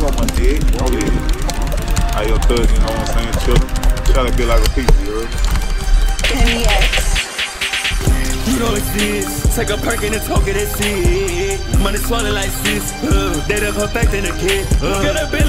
Five money chains on my neck. Oh yeah. How your cousin, you know what I'm saying? Chillin'. Trying to be like a piece, you heard? Penny X. You don't exist. Take a perk and a token, and see Money swallowed like sis. Uh, they done perfecting a kid. Uh, got a Bentley Mosaic